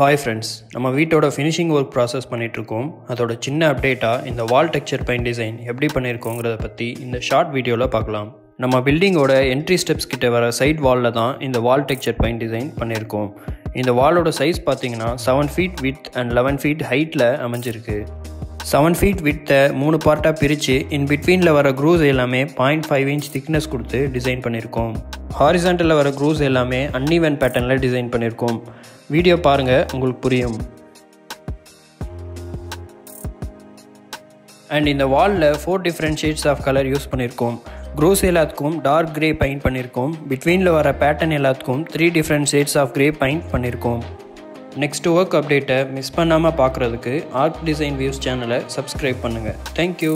Hi friends நம்ம வீட்டோட finishing work process பண்ணிகிட்ருக்கோம் அதோட சின்ன அப்டேட்டாக இந்த வால் டெக்ஸ்சர் பெயிண்ட் டிசைன் எப்படி பண்ணியிருக்கோங்கிறத பற்றி இந்த ஷார்ட் வீடியோவில் பார்க்கலாம். நம்ம பில்டிங்கோட என்ட்ரி ஸ்டெப்ஸ் கிட்ட வர சைட் வாலில் தான் இந்த வால் டெக்ஸ்சர் பெயிண்ட் டிசைன் பண்ணியிருக்கோம். இந்த வாலோட சைஸ் பார்த்தீங்கன்னா seven feet width and eleven feet ஹைட்டில் அமைஞ்சிருக்கு. செவன் ஃபீட் வித்தை மூணு பார்ட்டாக பிரித்து இன் பிட்வீனில் வர க்ரூஸ் எல்லாமே பாயிண்ட் ஃபைவ் இன்ச் திக்னஸ் கொடுத்து டிசைன் பண்ணியிருக்கோம். ஹாரிசாண்டலில் வர க்ரூஸ் எல்லாமே அன்இவன் பேட்டர்னில் டிசைன் பண்ணியிருக்கோம். வீடியோ பாருங்கள் உங்களுக்கு புரியும். அண்ட் இந்த வாலில் four different shades of colour use பண்ணியிருக்கோம் க்ரோஸ் எல்லாத்துக்கும் டார்க் க்ரே பெயிண்ட் பண்ணியிருக்கோம் பிட்வீனில் வர பேட்டர்ன் எல்லாத்துக்கும் three different shades of grey paint பண்ணியிருக்கோம் நெக்ஸ்ட் ஒர்க் அப்டேட்டை மிஸ் பண்ணாமல் பார்க்குறதுக்கு ஆர்ட் டிசைன் வியூஸ் சேனலை சப்ஸ்கிரைப் பண்ணுங்கள் தேங்க்யூ